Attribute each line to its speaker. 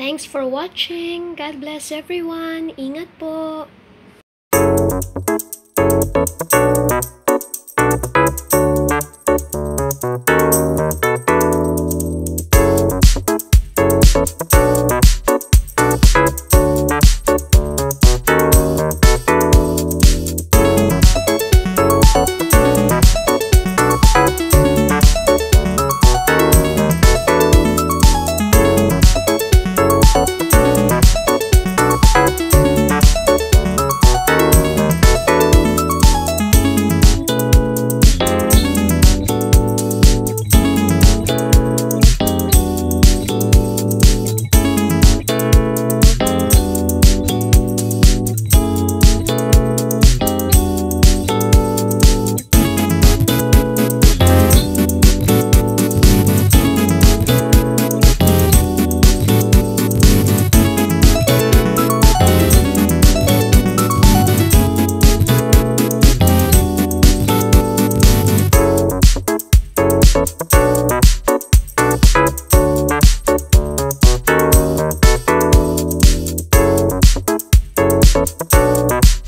Speaker 1: Thanks for watching. God bless everyone. Ingat po. you